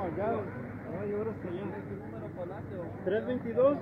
No, allá. No, yo ¿322?